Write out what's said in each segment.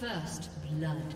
First blood.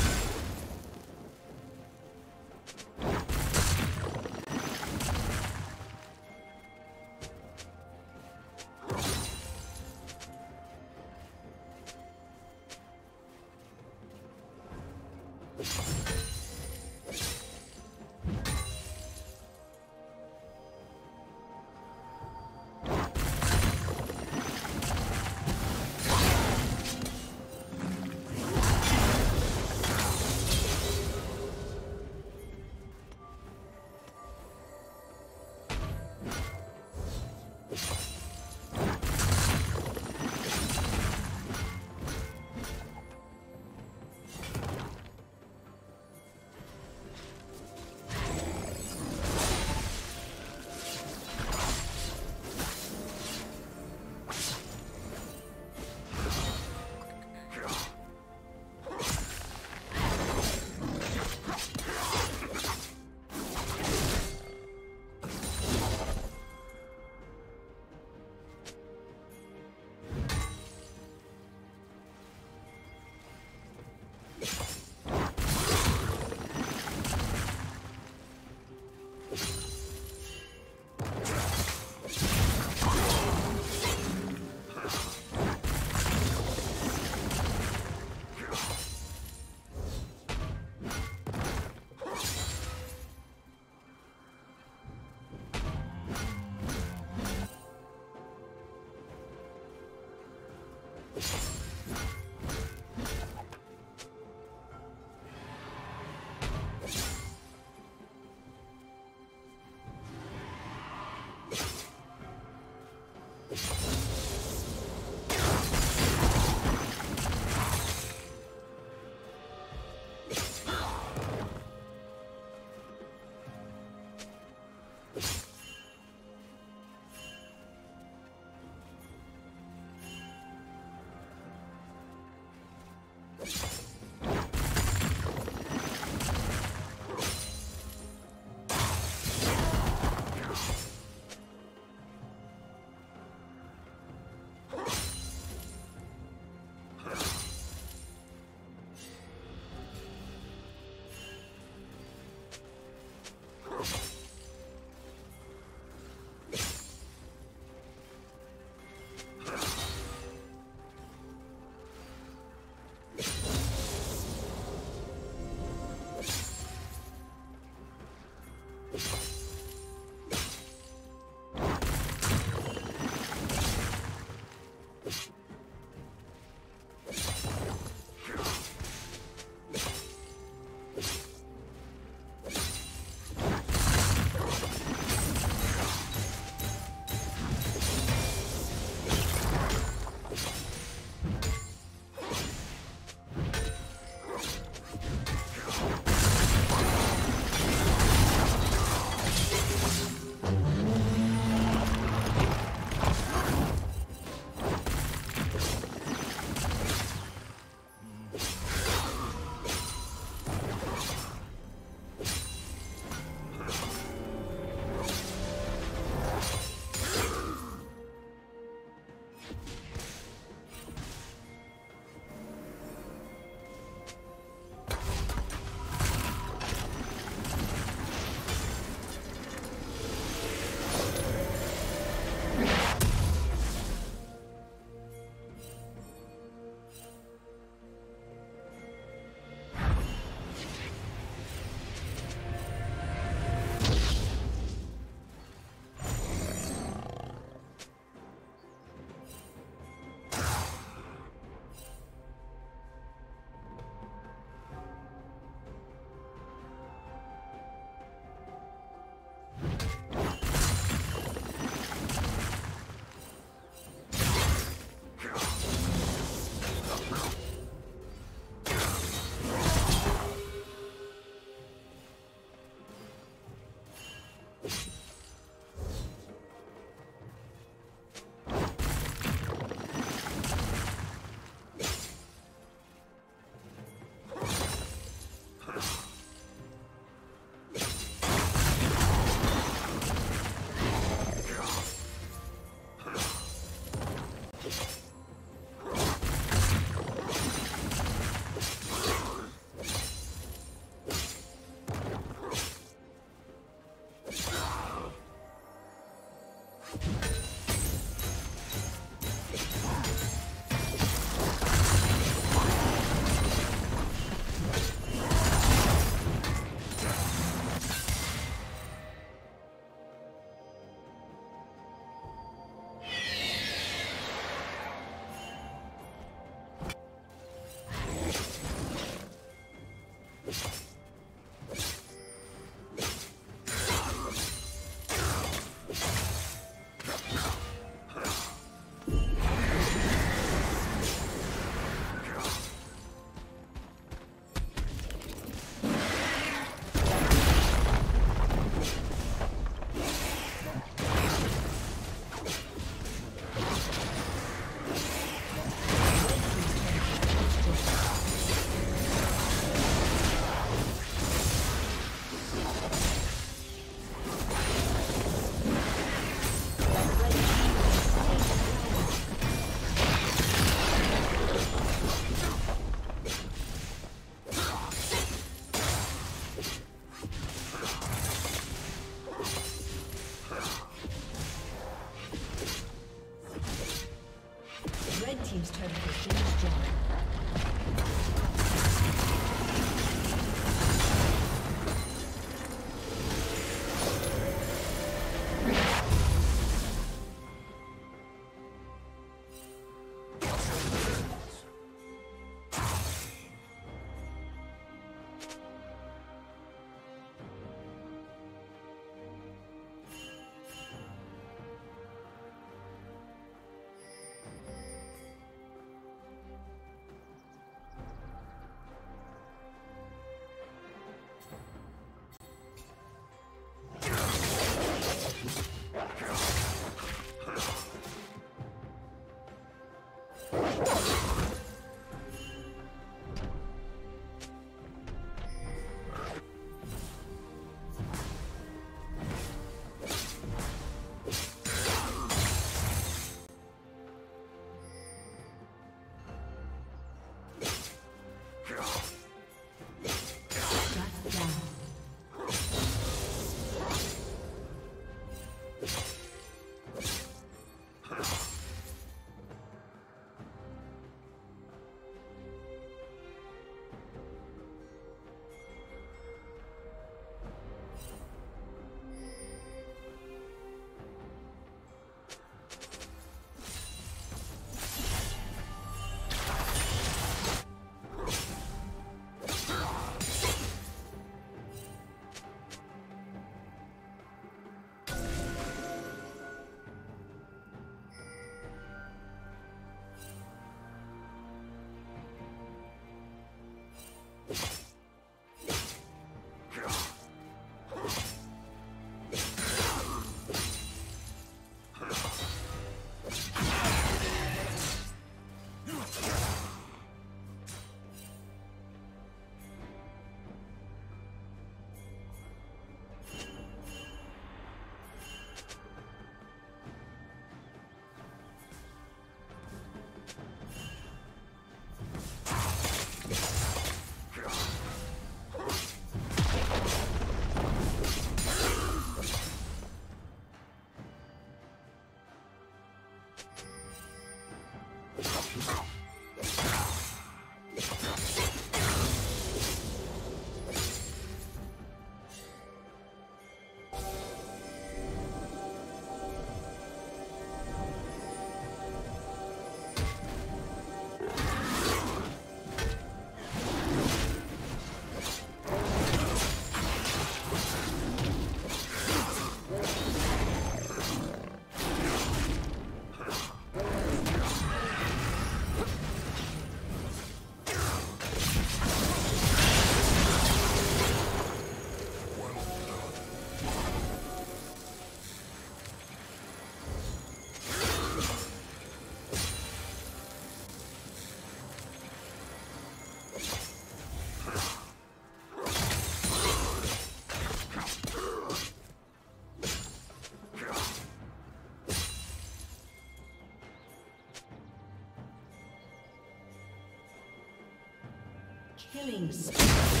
Killing spree.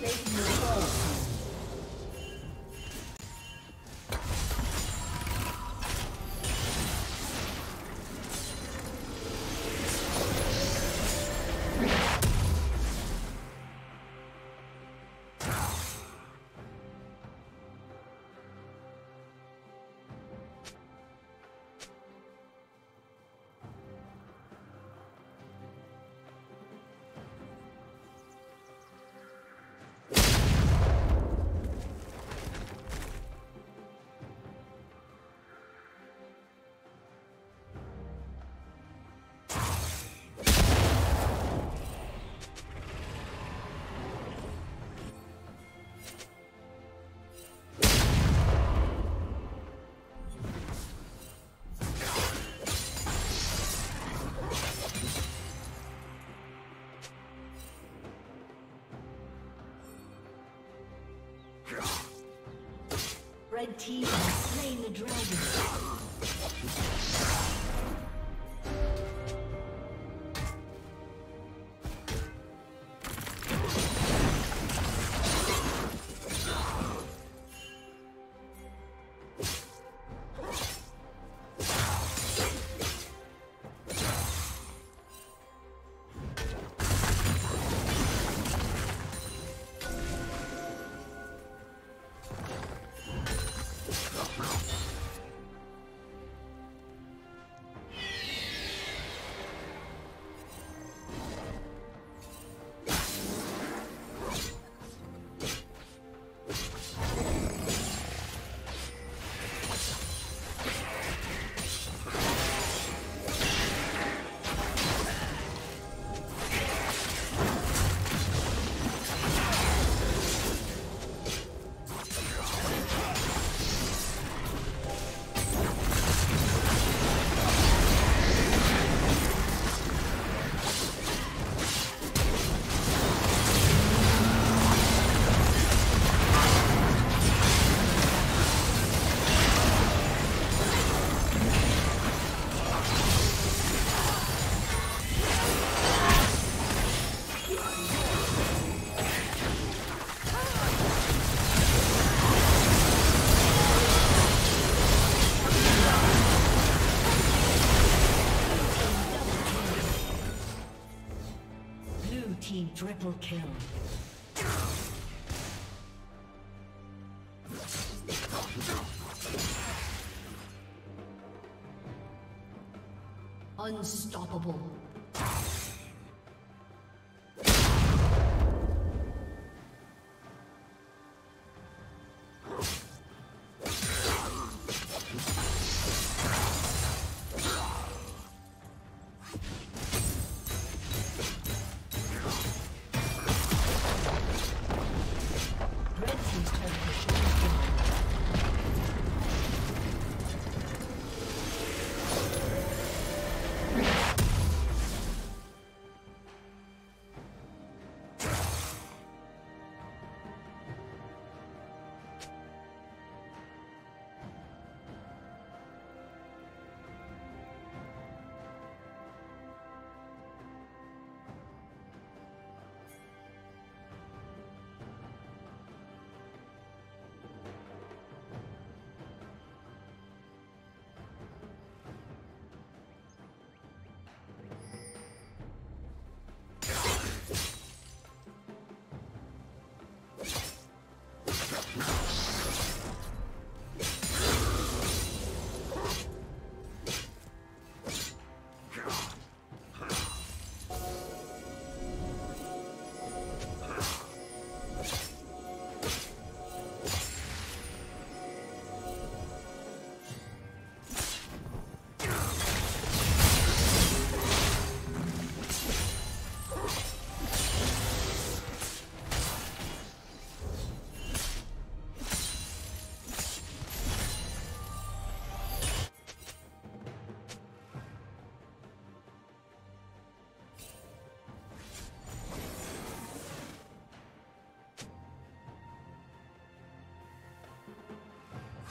Red kill. Unstoppable.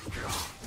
God.